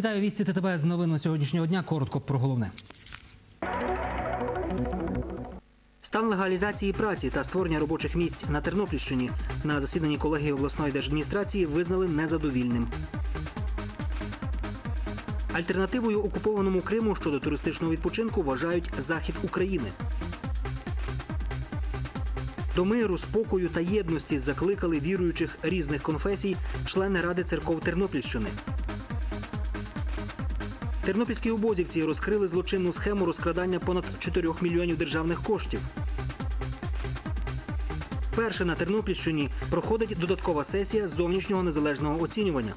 Вітаю вісті ТТБ з новин сьогоднішнього дня. Коротко про головне. Стан легалізації праці та створення робочих місць на Тернопільщині на засіданні колегії обласної держадміністрації визнали незадовільним. Альтернативою окупованому Криму щодо туристичного відпочинку вважають захід України. До миру, спокою та єдності закликали віруючих різних конфесій члени Ради церков Тернопільщини. Тернопільські обозівці розкрили злочинну схему розкрадання понад 4 мільйонів державних коштів. Перше на Тернопільщині проходить додаткова сесія зовнішнього незалежного оцінювання.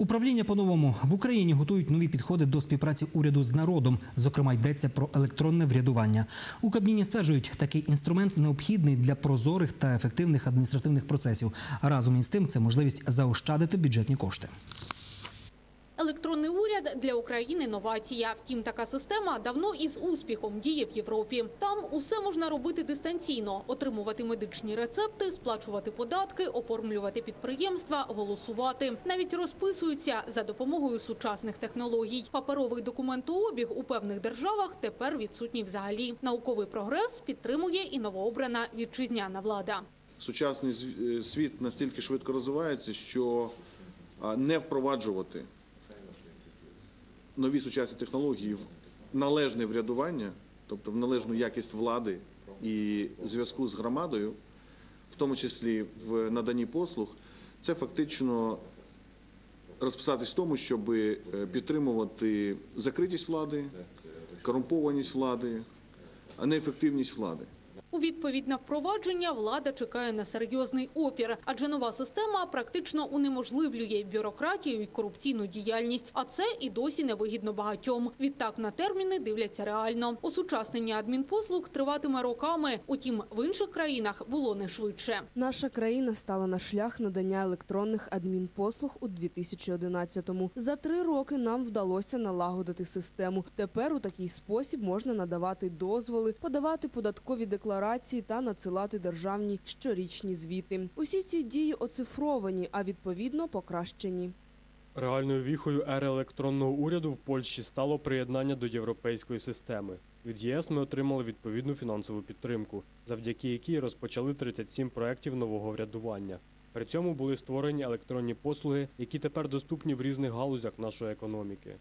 Управління по-новому в Україні готують нові підходи до співпраці уряду з народом. Зокрема, йдеться про електронне врядування. У Кабміні стверджують, такий інструмент необхідний для прозорих та ефективних адміністративних процесів. Разом із тим це можливість заощадити бюджетні кошти. Електронний уряд для України новація. Втім, така система давно із успіхом діє в Європі. Там усе можна робити дистанційно: отримувати медичні рецепти, сплачувати податки, оформлювати підприємства, голосувати. Навіть розписуються за допомогою сучасних технологій. Паперовий документообіг у певних державах тепер відсутній взагалі. Науковий прогрес підтримує і новообрана вітчизняна влада. Сучасний е, світ настільки швидко розвивається, що не впроваджувати нові сучасні технології в належне врядування, тобто в належну якість влади і зв'язку з громадою, в тому числі в наданні послуг, це фактично розписатись в тому, щоб е, підтримувати закритість влади, корумпованість влади, а не ефективність влади. У відповідь на впровадження влада чекає на серйозний опір, адже нова система практично унеможливлює бюрократію і корупційну діяльність. А це і досі невигідно багатьом. Відтак на терміни дивляться реально. Осучаснення адмінпослуг триватиме роками. Утім, в інших країнах було не швидше. Наша країна стала на шлях надання електронних адмінпослуг у 2011-му. За три роки нам вдалося налагодити систему. Тепер у такий спосіб можна надавати дозволи, подавати податкові декларації та надсилати державні щорічні звіти. Усі ці дії оцифровані, а відповідно покращені. Реальною віхою ери електронного уряду в Польщі стало приєднання до європейської системи. Від ЄС ми отримали відповідну фінансову підтримку, завдяки якій розпочали 37 проєктів нового врядування. При цьому були створені електронні послуги, які тепер доступні в різних галузях нашої економіки.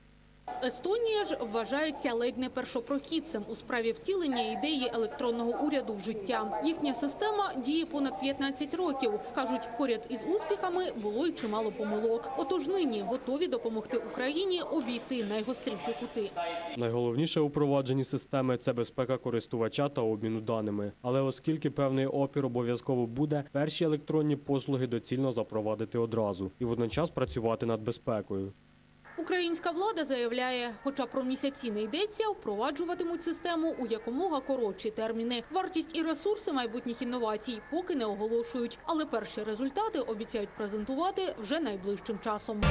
Естонія ж вважається ледь не першопрохідцем у справі втілення ідеї електронного уряду в життя. Їхня система діє понад 15 років. кажуть, поряд із успіхами було й чимало помилок. Отож нині готові допомогти Україні обійти найгостріші кути. Найголовніше у провадженні системи це безпека користувача та обміну даними. Але оскільки певний опір обов'язково буде, перші електронні послуги доцільно запровадити одразу і водночас працювати над безпекою. Українська влада заявляє, хоча про місяці не йдеться, впроваджуватимуть систему у якомога коротші терміни. Вартість і ресурси майбутніх інновацій поки не оголошують, але перші результати обіцяють презентувати вже найближчим часом.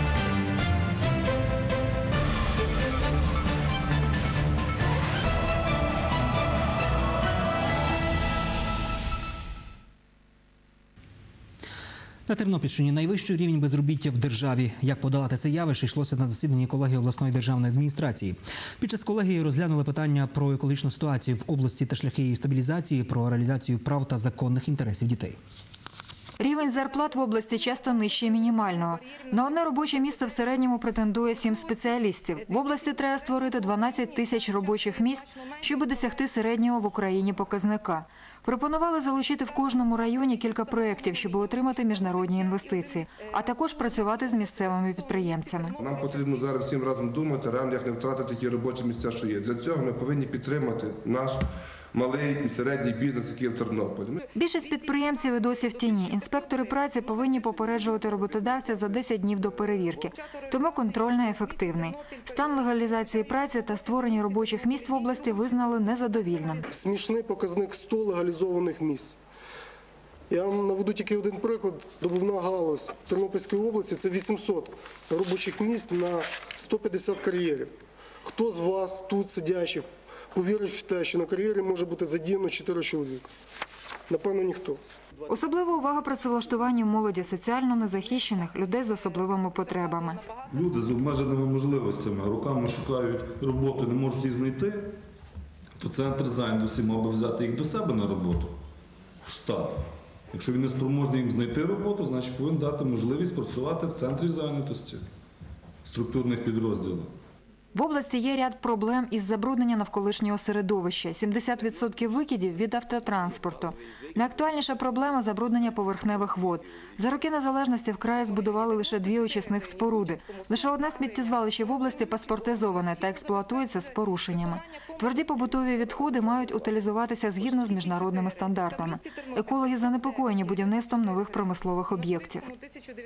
На Тернопільщині найвищий рівень безробіття в державі. Як подолати це явище, йшлося на засіданні колегії обласної державної адміністрації. Під час колегії розглянули питання про екологічну ситуацію в області та шляхи її стабілізації, про реалізацію прав та законних інтересів дітей. Рівень зарплат в області часто нижче мінімального. На одне робоче місце в середньому претендує сім спеціалістів. В області треба створити 12 тисяч робочих місць, щоб досягти середнього в Україні показника. Пропонували залучити в кожному районі кілька проєктів, щоб отримати міжнародні інвестиції, а також працювати з місцевими підприємцями. Нам потрібно зараз всім разом думати, реально як не втратити ті робочі місця, що є. Для цього ми повинні підтримати наш малий і середній бізнес, який є в Тернополі. Більшість підприємців і досі в тіні. Інспектори праці повинні попереджувати роботодавця за 10 днів до перевірки, тому контроль неефективний. Стан легалізації праці та створення робочих місць в області визнали незадовільним. смішний показник 100 легалізованих місць. Я вам наведу тільки один приклад. Добувна галузь Тернопільської області це 800 робочих місць на 150 кар'єрів. Хто з вас тут сидячих повірить в те, що на кар'єрі може бути задіяно 4 чоловіка? Напевно, ніхто. Особлива увага працевлаштуванню молоді соціально незахищених людей з особливими потребами. Люди з обмеженими можливостями роками шукають роботу, не можуть її знайти, то центр зайнятості мав би взяти їх до себе на роботу в штат. Якщо він не спроможний їм знайти роботу, значить повинен дати можливість працювати в центрі зайнятості структурних підрозділів. В області є ряд проблем із забруднення навколишнього середовища. 70% викидів від автотранспорту. Найактуальніша проблема – забруднення поверхневих вод. За роки незалежності в краї збудували лише дві очисних споруди. Лише одне сміттєзвалище в області паспортизоване та експлуатується з порушеннями. Тверді побутові відходи мають утилізуватися згідно з міжнародними стандартами. Екологи занепокоєні будівництвом нових промислових об'єктів.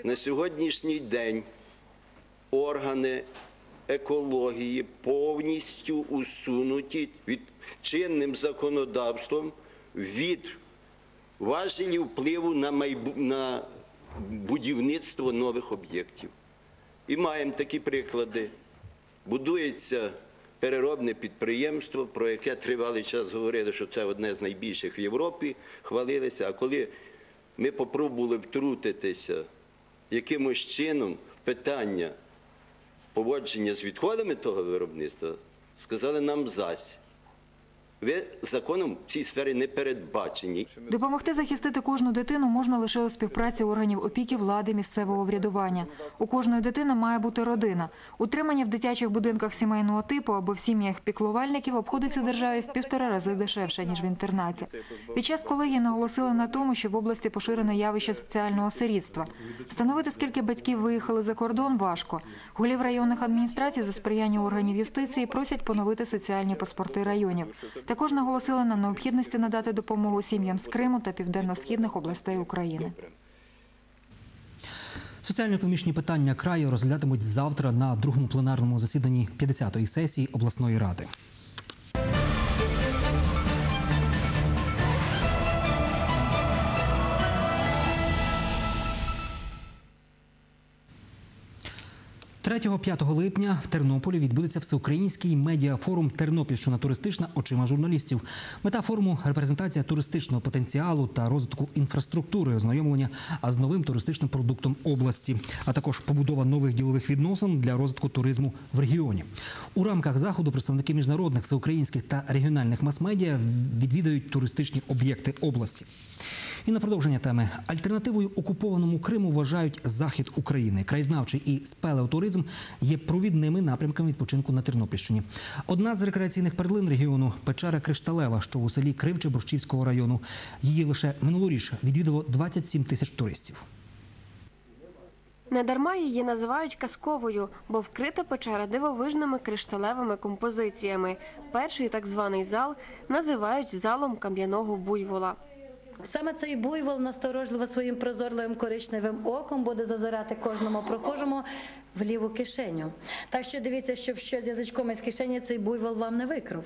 На сьогоднішній день органи екології повністю усунуті від чинним законодавством від важелів впливу на, майбу... на будівництво нових об'єктів. І маємо такі приклади. Будується переробне підприємство, про яке тривалий час говорили, що це одне з найбільших в Європі, хвалилися. А коли ми попробували втрутитися якимось чином питання поводження з відходами того виробництва, сказали нам зась. Ви законом в цій сфері не передбачені. Допомогти захистити кожну дитину можна лише у співпраці органів опіки, влади, місцевого врядування. У кожної дитини має бути родина. Утримання в дитячих будинках сімейного типу або в сім'ях піклувальників обходиться державі в півтора рази дешевше, ніж в інтернаті. Під час колегії наголосили на тому, що в області поширене явище соціального сирітства. Встановити, скільки батьків виїхали за кордон, важко. Голів районних адміністрацій за сприяння органів юстиції просять поновити соціальні паспорти районів. Також наголосили на необхідності надати допомогу сім'ям з Криму та південно-східних областей України. Соціально-економічні питання краю розглядатимуть завтра на другому пленарному засіданні 50-ї сесії обласної ради. Третього 5 липня в Тернополі відбудеться всеукраїнський медіафорум Тернопільщина туристична очима журналістів. Мета форуму репрезентація туристичного потенціалу та розвитку інфраструктури, ознайомлення з новим туристичним продуктом області, а також побудова нових ділових відносин для розвитку туризму в регіоні. У рамках заходу представники міжнародних, всеукраїнських та регіональних мас-медіа відвідають туристичні об'єкти області. І на продовження теми альтернативою окупованому Криму вважають захід України. Краєзнавчий і спелеотуризм є провідними напрямками відпочинку на Тернопільщині. Одна з рекреаційних перлин регіону печера Кришталева, що у селі Кривче Борщівського району. Її лише минулоріч відвідало 27 тисяч туристів. Недарма її називають казковою, бо вкрита печера дивовижними кришталевими композиціями. Перший так званий зал називають залом кам'яного буйвола. Саме цей буйвол насторожливо своїм прозорливим коричневим оком буде зазирати кожному прохожому в ліву кишеню. Так що дивіться, щоб щось язичком із кишені цей буйвол вам не викрив.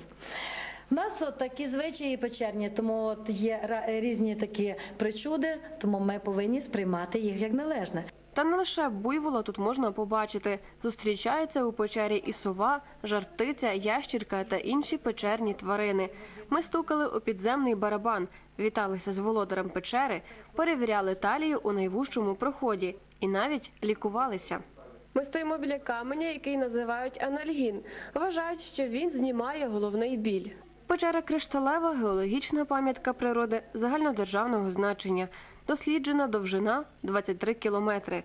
У нас от такі звичаї печерні, тому от є різні такі причуди, тому ми повинні сприймати їх як належне. Та не лише буйвола тут можна побачити. Зустрічаються у печері і сова, жарптиця, ящірка та інші печерні тварини. Ми стукали у підземний барабан, віталися з володарем печери, перевіряли талію у найвужчому проході і навіть лікувалися. Ми стоїмо біля каменя, який називають анальгін. Вважають, що він знімає головний біль. Печера Кришталева геологічна пам'ятка природи загальнодержавного значення. Досліджена довжина 23 кілометри.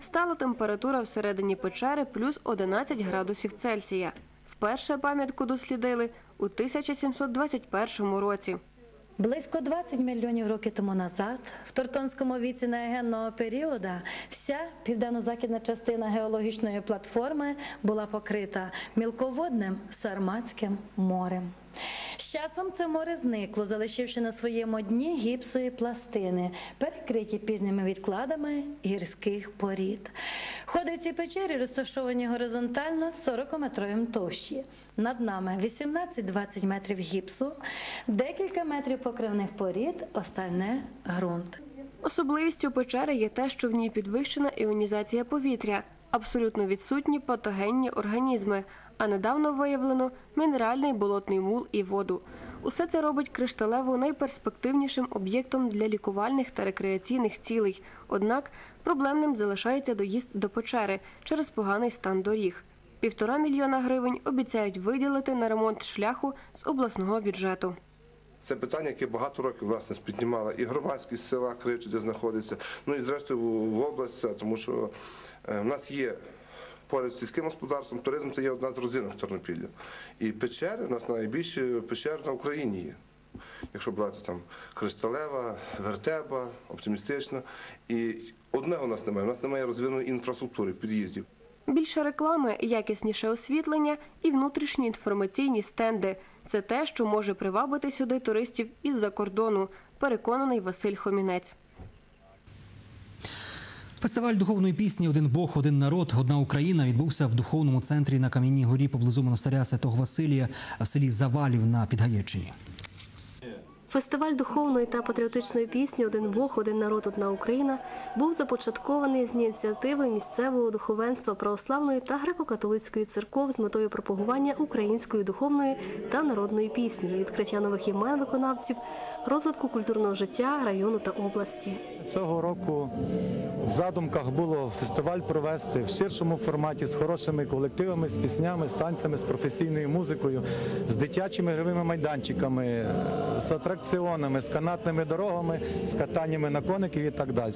Стала температура всередині печери плюс 11 градусів Цельсія. Вперше пам'ятку дослідили у 1721 році. Близько 20 мільйонів років тому назад, в Тортонському віці неогенного періоду, вся південно-західна частина геологічної платформи була покрита мілководним Сарматським морем. Часом це море зникло, залишивши на своєму дні гіпсові пластини, перекриті пізніми відкладами гірських порід. Ходи ці печері розташовані горизонтально 40-метровим товщі. Над нами 18-20 метрів гіпсу, декілька метрів покривних порід, остальне ґрунт. Особливістю печери є те, що в ній підвищена іонізація повітря, абсолютно відсутні патогенні організми, а недавно виявлено мінеральний болотний мул і воду. Усе це робить кришталеву найперспективнішим об'єктом для лікувальних та рекреаційних цілей. Однак проблемним залишається доїзд до печери через поганий стан доріг. Півтора мільйона гривень обіцяють виділити на ремонт шляху з обласного бюджету. Це питання, яке багато років власне піднімала і громадськість села Кривчі, де знаходиться, ну і зрештою в область, тому що е, в нас є поряд з сільським господарством, туризм це є одна з родзинок Тернопілля. І печери у нас найбільші печери на Україні є. Якщо брати там Кришталева, Вертеба, оптимістична. І одного у нас немає, у нас немає розвиненої інфраструктури, під'їздів. Більше реклами, якісніше освітлення і внутрішні інформаційні стенди це те, що може привабити сюди туристів із-за кордону, переконаний Василь Хомінець. Фестиваль духовної пісні Один Бог, один народ, одна Україна відбувся в духовному центрі на Кам'яній горі поблизу монастиря Святого Василія в селі Завалів на Підгаєччині. Фестиваль духовної та патріотичної пісні Один Бог, один народ, одна Україна був започаткований з ініціативи місцевого духовенства православної та греко-католицької церков з метою пропагування української духовної та народної пісні, відкриття нових імен виконавців, розвитку культурного життя району та області. Цього року в задумках було фестиваль провести в ширшому форматі з хорошими колективами, з піснями, з танцями, з професійною музикою, з дитячими гровими майданчиками, з атракціонами, з канатними дорогами, з катаннями на коників і так далі.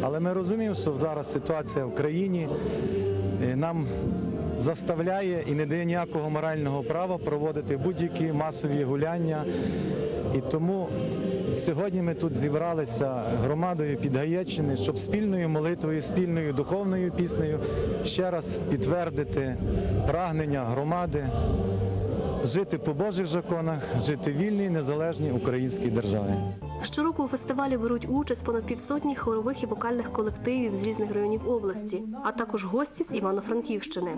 Але ми розуміємо, що зараз ситуація в країні нам заставляє і не дає ніякого морального права проводити будь-які масові гуляння. І тому сьогодні ми тут зібралися громадою Підгаєччини, щоб спільною молитвою, спільною духовною піснею ще раз підтвердити прагнення громади жити по Божих законах, жити вільній, незалежній українській державі. Щороку у фестивалі беруть участь понад півсотні хорових і вокальних колективів з різних районів області, а також гості з Івано-Франківщини.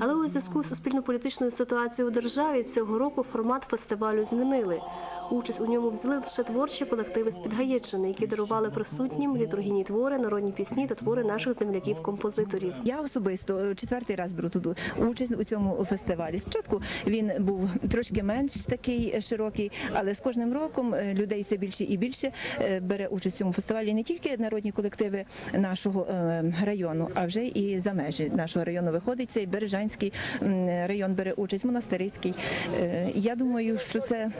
Але у зв'язку з суспільно-політичною ситуацією у державі цього року формат фестивалю змінили. Участь у ньому взяли лише творчі колективи з Підгаєччини, які дарували присутнім літургійні твори, народні пісні та твори наших земляків-композиторів. Я особисто четвертий раз беру тут участь у цьому фестивалі. Спочатку він був трошки менш такий широкий, але з кожним роком е, людей все більше і більше е, бере участь у цьому фестивалі не тільки народні колективи нашого е, району, а вже і за межі нашого району виходить. Цей Бережанський район бере участь, монастириський. Е, Я думаю, що це,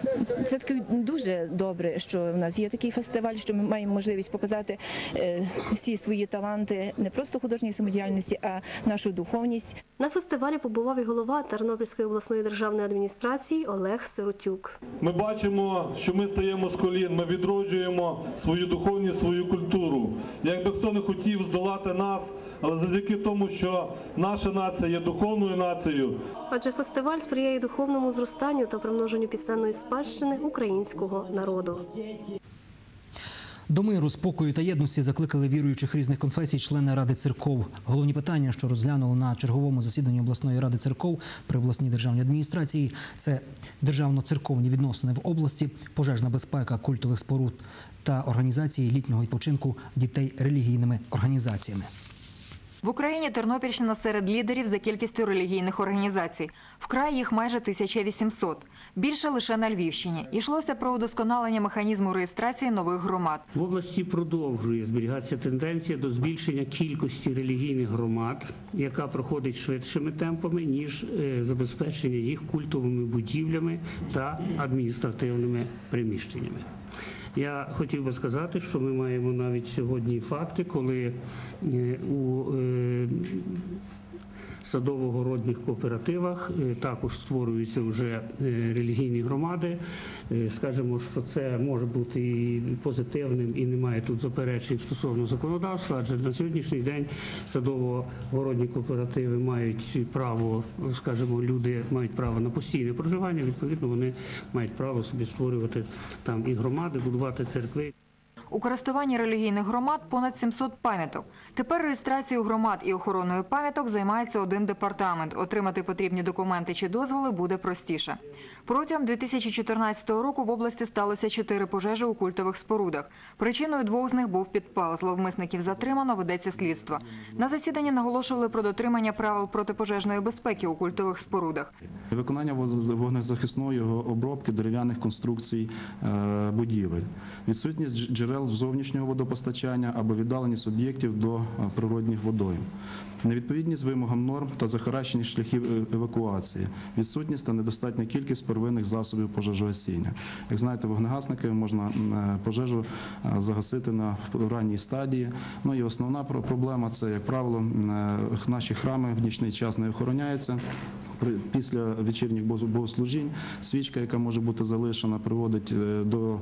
це таке дуже добре, що в нас є такий фестиваль, що ми маємо можливість показати е, всі свої таланти не просто художньої самодіяльності, а нашу духовність. На фестивалі побував і голова Тернопільської обласної державної адміністрації Олег Сиротюк. Ми бачимо, що ми стаємо з колін, ми відроджуємо свою духовність, свою культуру. Якби хто не хотів здолати нас, але завдяки тому, що наша нація є духовною нацією, Адже фестиваль сприяє духовному зростанню та примноженню пісенної спадщини українського народу. До миру, спокою та єдності закликали віруючих різних конфесій члени Ради церков. Головні питання, що розглянули на черговому засіданні обласної ради церков при обласній державній адміністрації, це державно-церковні відносини в області, пожежна безпека культових споруд та організації літнього відпочинку дітей релігійними організаціями. В Україні Тернопільщина серед лідерів за кількістю релігійних організацій. Вкрай їх майже 1800. Більше лише на Львівщині. Йшлося про удосконалення механізму реєстрації нових громад. В області продовжує зберігатися тенденція до збільшення кількості релігійних громад, яка проходить швидшими темпами, ніж е, забезпечення їх культовими будівлями та адміністративними приміщеннями. Я хотів би сказати, що ми маємо навіть сьогодні факти, коли е, у е, садово-городних кооперативах е, також створюються вже е, релігійні громади. Е, Скажемо, що це може бути і позитивним, і немає тут заперечень стосовно законодавства, адже на сьогоднішній день садово-городні кооперативи мають право, скажімо, люди мають право на постійне проживання. Відповідно, вони мають право собі створювати там і громади, будувати церкви. У користуванні релігійних громад понад 700 пам'яток. Тепер реєстрацією громад і охороною пам'яток займається один департамент. Отримати потрібні документи чи дозволи буде простіше. Протягом 2014 року в області сталося чотири пожежі у культових спорудах. Причиною двох з них був підпал. Зловмисників затримано, ведеться слідство. На засіданні наголошували про дотримання правил протипожежної безпеки у культових спорудах. Виконання вогнезахисної обробки дерев'яних конструкцій е, будівель, відсутність джерел зовнішнього водопостачання або віддаленість об'єктів до е, природних водойм, невідповідність вимогам норм та захаращеність шляхів е- евакуації, відсутність та недостатня кількість первинних засобів пожежогасіння. Як знаєте, вогнегасники можна е, пожежу е, загасити на ранній стадії. Ну і основна про- проблема це, як правило, наші храми в нічний час не охороняються. Після вечірніх богос- богослужінь свічка, яка може бути залишена, приводить е, до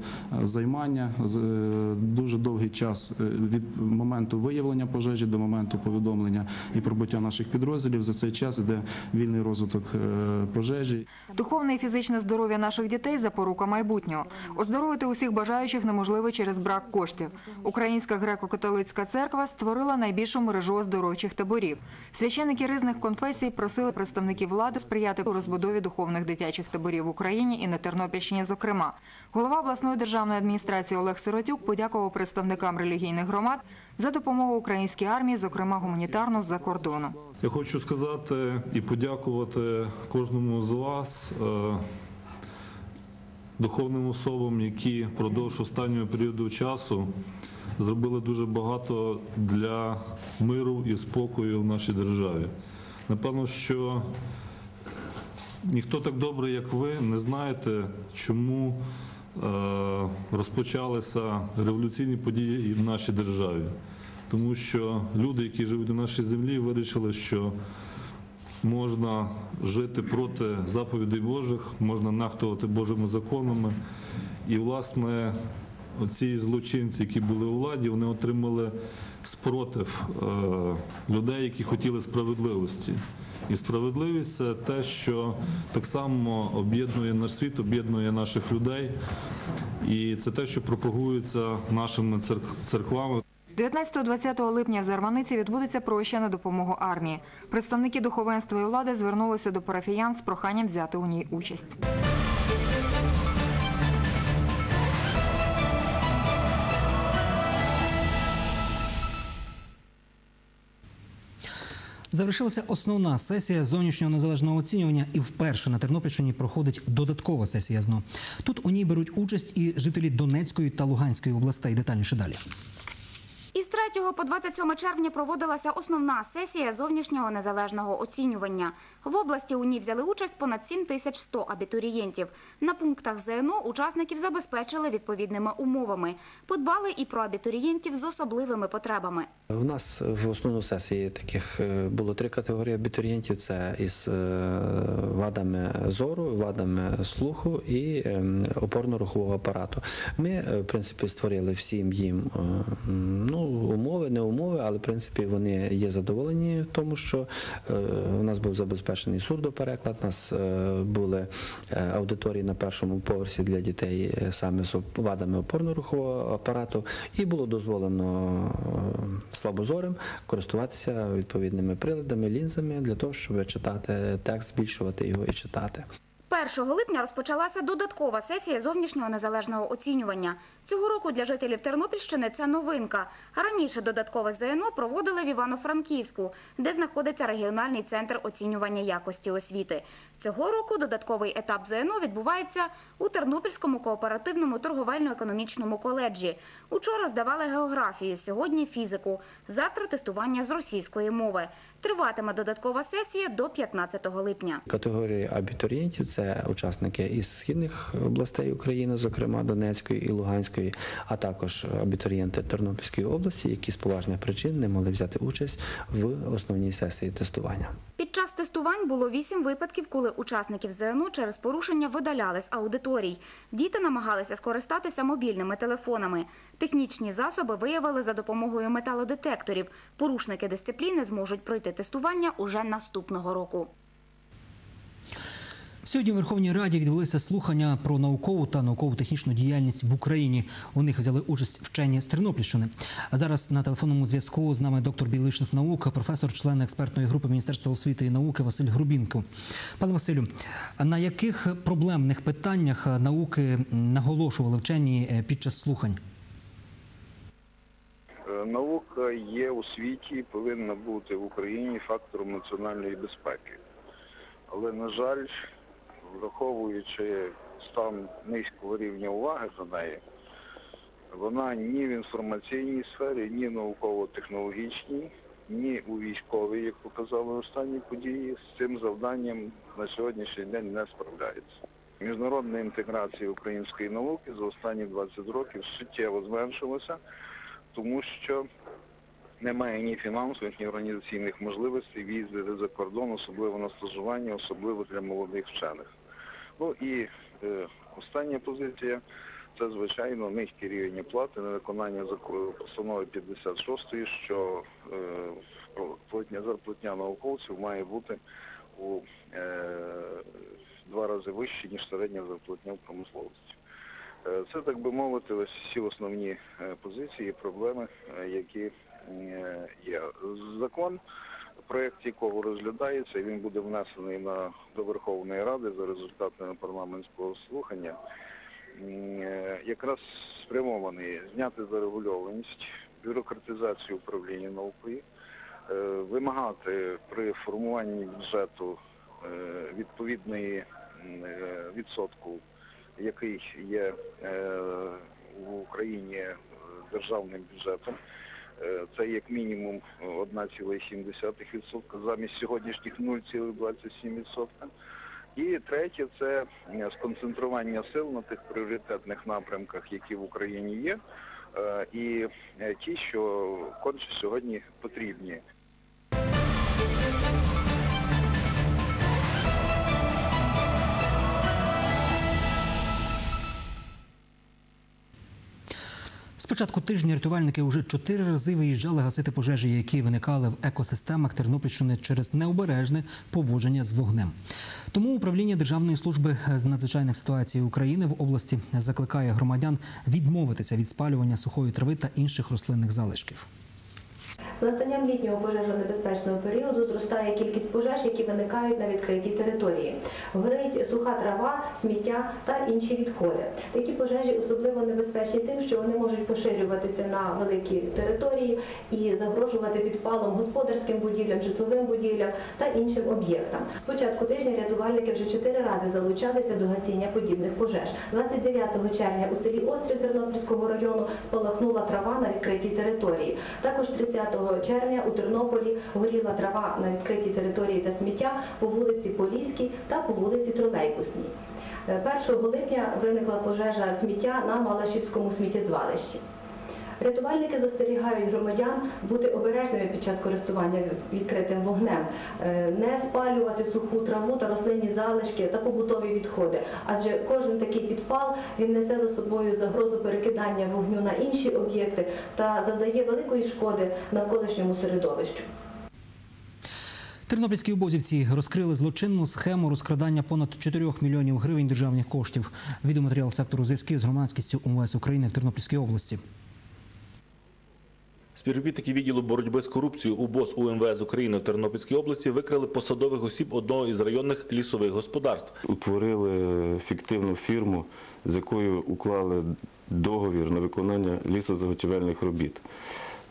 е, займання е, дуже довгий час від моменту виявлення пожежі до моменту повідомлення і пробуття наших підрозділів. За цей час іде вільний розвиток пожежі. Духовне і фізичне здоров'я наших дітей – запорука майбутнього. Оздоровити усіх бажаючих неможливо через брак коштів. Українська греко-католицька церква створила найбільшу мережу оздоровчих таборів. Священники різних конфесій просили представників влади сприяти у розбудові духовних дитячих таборів в Україні і на Тернопільщині зокрема. Голова обласної державної адміністрації Олег Сиротюк подякував представникам релігійних громад за допомогу українській армії, зокрема гуманітарну з-за кордону. Я хочу сказати і подякувати кожному з вас, е, духовним особам, які впродовж останнього періоду часу зробили дуже багато для миру і спокою в нашій державі. Напевно, що ніхто так добре, як ви, не знаєте, чому е, розпочалися революційні події і в нашій державі. Тому що люди, які живуть на нашій землі, вирішили, що можна жити проти заповідей Божих, можна нахтувати Божими законами. І, власне, оці злочинці, які були у владі, вони отримали спротив е, людей, які хотіли справедливості. І справедливість це те, що так само об'єднує наш світ, об'єднує наших людей. І це те, що пропагується нашими церквами. 19-20 липня в Зарваниці відбудеться проща на допомогу армії. Представники духовенства і влади звернулися до парафіян з проханням взяти у ній участь. Завершилася основна сесія зовнішнього незалежного оцінювання, і вперше на Тернопільщині проходить додаткова сесія ЗНО. Тут у ній беруть участь і жителі Донецької та Луганської областей. Детальніше далі. Із 3 по 27 червня проводилася основна сесія зовнішнього незалежного оцінювання. В області у ній взяли участь понад 7100 абітурієнтів. На пунктах ЗНО учасників забезпечили відповідними умовами. Подбали і про абітурієнтів з особливими потребами. У нас в основній сесії таких е, було три категорії абітурієнтів: це із е, вадами зору, вадами слуху і ем, опорно-рухового апарату. Ми, е, в принципі, створили всім їм ну, умови, не умови, але в принципі вони є задоволені в тому, що е, у нас був забезпечений сурдопереклад, у нас е, були е, аудиторії на першому поверсі для дітей саме з вадами опорно-рухового апарату, і було дозволено слабозорим користуватися відповідними приладами, лінзами для того, щоб читати текст, збільшувати його і читати. 1 липня розпочалася додаткова сесія зовнішнього незалежного оцінювання. Цього року для жителів Тернопільщини це новинка. Раніше додаткове ЗНО проводили в Івано-Франківську, де знаходиться регіональний центр оцінювання якості освіти. Цього року додатковий етап ЗНО відбувається у Тернопільському кооперативному торговельно-економічному коледжі. Учора здавали географію, сьогодні фізику. Завтра тестування з російської мови. Триватиме додаткова сесія до 15 липня. Категорії абітурієнтів це учасники із східних областей України, зокрема Донецької і Луганської, а також абітурієнти Тернопільської області, які з поважних причин не могли взяти участь в основній сесії тестування. Під час тестувань було вісім випадків, коли учасників ЗНО через порушення видаляли з аудиторій. Діти намагалися скористатися мобільними телефонами. Технічні засоби виявили за допомогою металодетекторів. Порушники дисципліни зможуть пройти тестування уже наступного року. Сьогодні у Верховній Раді відбулися слухання про наукову та науково-технічну діяльність в Україні. У них взяли участь вчені з Тернопільщини. А зараз на телефонному зв'язку з нами доктор біологічних наук, професор, член експертної групи Міністерства освіти і науки Василь Грубінко. Пане Василю, на яких проблемних питаннях науки наголошували вчені е, під час слухань? Е, Наука є у світі і повинна бути в Україні фактором національної безпеки. Але, на жаль, враховуючи стан низького рівня уваги за нею, вона ні в інформаційній сфері, ні науково-технологічній, ні у військовій, як показали останні події, з цим завданням на сьогоднішній день не справляється. Міжнародна інтеграція української науки за останні 20 років суттєво зменшилася, тому що немає ні фінансових, ні організаційних можливостей в'їздити за кордон, особливо на стажування, особливо для молодих вчених. Ну і е, остання позиція це, звичайно, низький рівень оплати на виконання постанови 56-ї, що е, платня, зарплатня науковців має бути у е, два рази вище, ніж середня зарплатня в промисловості. Е, Це, так би мовити, ось всі основні е, позиції, проблеми, е, які є. Закон, проєкт якого розглядається, він буде внесений на, до Верховної Ради за результатами парламентського слухання, якраз спрямований зняти зарегульованість, бюрократизацію управління наукою, вимагати при формуванні бюджету відповідної відсотку який є е, в Україні е, державним бюджетом. Е, Це як мінімум 1,7% замість сьогоднішніх 0,27%. І третє це сконцентрування сил на тих пріоритетних напрямках, які в Україні є, і ті, що конче сьогодні потрібні. Початку тижня рятувальники вже чотири рази виїжджали гасити пожежі, які виникали в екосистемах Тернопільщини через необережне поводження з вогнем. Тому управління Державної служби з надзвичайних ситуацій України в області закликає громадян відмовитися від спалювання сухої трави та інших рослинних залишків. З настанням літнього пожежонебезпечного періоду зростає кількість пожеж, які виникають на відкритій території. Горить суха трава, сміття та інші відходи. Такі пожежі особливо небезпечні тим, що вони можуть поширюватися на великі території і загрожувати підпалом господарським будівлям, житловим будівлям та іншим об'єктам. З початку тижня рятувальники вже чотири рази залучалися до гасіння подібних пожеж. 29 червня у селі Острів Тернопільського району спалахнула трава на відкритій території. Також 30 червня у Тернополі горіла трава на відкритій території та сміття по вулиці Поліській та по вулиці Тролейбусній. Е, 1 липня виникла пожежа сміття на Малашівському сміттєзвалищі. Рятувальники застерігають громадян бути обережними під час користування відкритим вогнем, е, не спалювати суху траву та рослинні залишки та побутові відходи. Адже кожен такий підпал він несе за собою загрозу перекидання вогню на інші об'єкти та завдає великої шкоди навколишньому середовищу. Тернопільські обозівці розкрили злочинну схему розкрадання понад 4 мільйонів гривень державних коштів. Відеоматеріал сектору зв'язків з громадськістю УМВС України в Тернопільській області. Співробітники відділу боротьби з корупцією УБОС УМВС України в Тернопільській області викрили посадових осіб одного із районних лісових господарств. Утворили фіктивну фірму, з якою уклали договір на виконання лісозаготівельних робіт.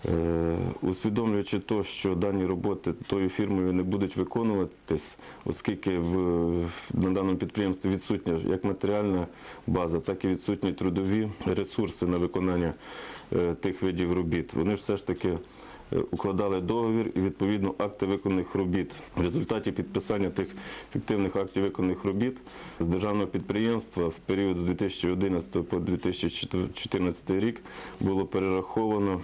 Е, Усвідомлюючи те, що дані роботи тою фірмою не будуть виконуватись, оскільки на даному підприємстві відсутня як матеріальна база, так і відсутні трудові ресурси на виконання тих видів робіт. Вони все ж таки е, укладали договір і відповідно акти виконаних робіт. В результаті підписання тих фіктивних актів виконаних робіт з державного підприємства в період з 2011 по 2014 рік було перераховано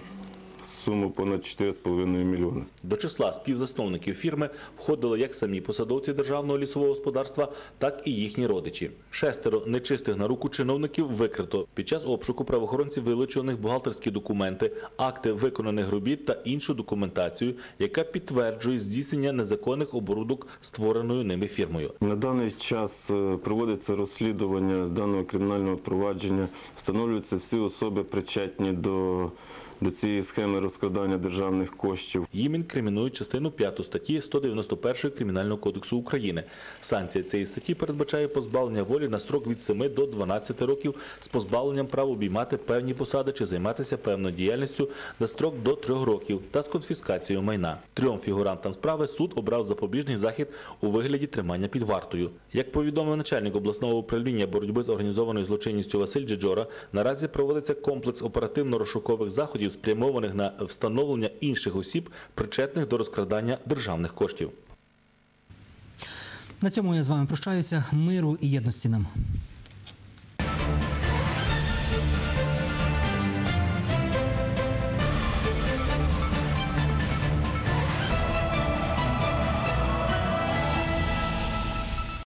суму понад 4,5 мільйони. До числа співзасновників фірми входили як самі посадовці державного лісового господарства, так і їхні родичі. Шестеро нечистих на руку чиновників викрито. Під час обшуку правоохоронці вилучили них бухгалтерські документи, акти виконаних робіт та іншу документацію, яка підтверджує здійснення незаконних оборудок створеною ними фірмою. На даний час е, проводиться розслідування даного кримінального провадження. Встановлюються всі особи причетні до, до цієї схеми розкрадання державних коштів. Їм інкримінують частину 5 статті 191 Кримінального кодексу України. Санкція цієї статті передбачає позбавлення волі на строк від 7 до 12 років з позбавленням права обіймати певні посади чи займатися певною діяльністю на строк до 3 років та з конфіскацією майна. Трьом фігурантам справи суд обрав запобіжний захід у вигляді тримання під вартою. Як повідомив начальник обласного управління боротьби з організованою злочинністю Василь Джеджора, наразі проводиться комплекс оперативно-розшукових заходів, спрямованих на встановлення інших осіб, причетних до розкрадання державних коштів. На цьому я з вами прощаюся. Миру і єдності нам.